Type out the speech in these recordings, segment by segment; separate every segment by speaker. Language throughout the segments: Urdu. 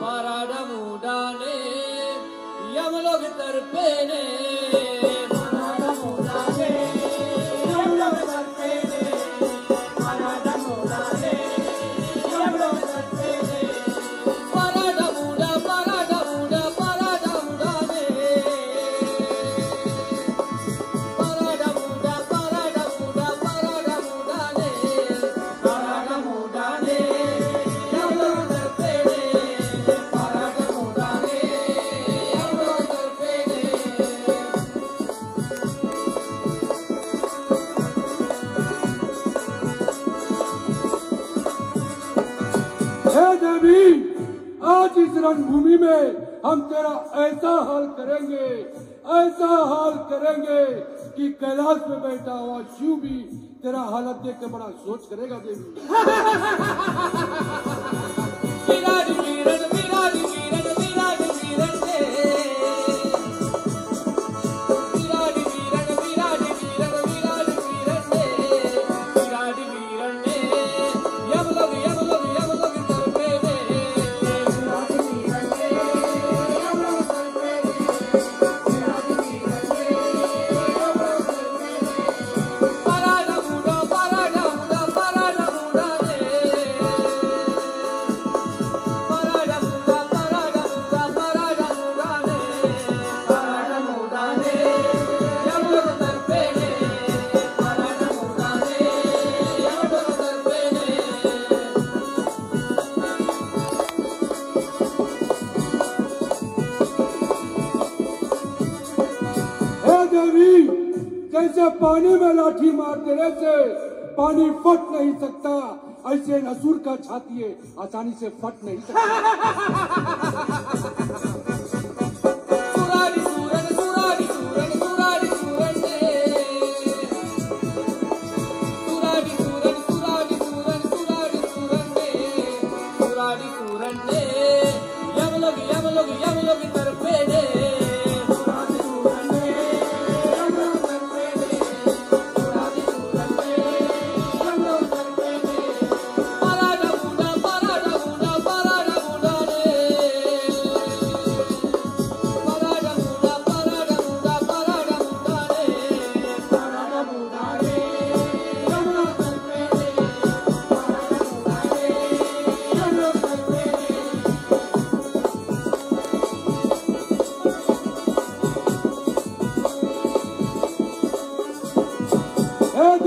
Speaker 1: பாராடமுடானே யமலோகத்தற்பேனே
Speaker 2: بھی آج اس رنگ بھومی میں ہم تیرا ایسا حال کریں گے، ایسا حال کریں گے کہ کیلاش میں بیٹھا ہوا شیو بھی تیرا حالت دیکھ کے بڑا سوچ کرے گا دیوی جی۔ بھی جیسے پانی میں لاٹھی مار دینے سے پانی پھٹ نہیں سکتا۔ ایسے نسور کا چھاتیے آسانی سے پھٹ نہیں سکتا۔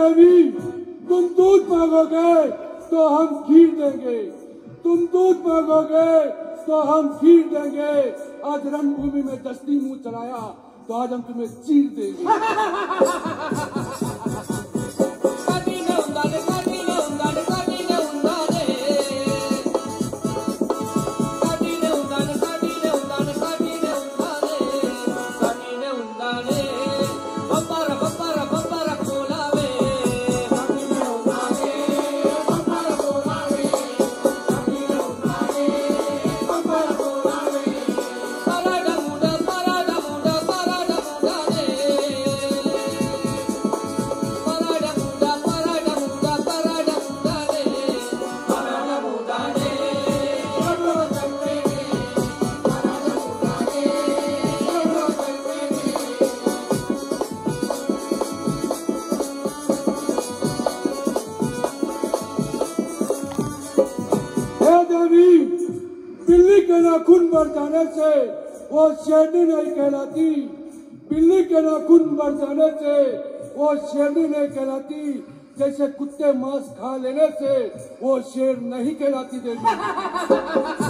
Speaker 2: دیوی تم دودھ مانگو گے تو ہم کھیر دیں گے۔ تم دودھ مانگو گے تو ہم کھیر دیں گے۔ آج رنگ بھومی میں دستی منہ چلایا تو آج ہم تمہیں چیر دیں گے۔ ناخن جانے سے وہ شیرنی نہیں کہلاتی، بلی کے ناخن بڑھ جانے سے وہ شیرنی نہیں کہلاتی، جیسے کتے ماس کھا لینے سے وہ شیر نہیں کہلاتی جیسے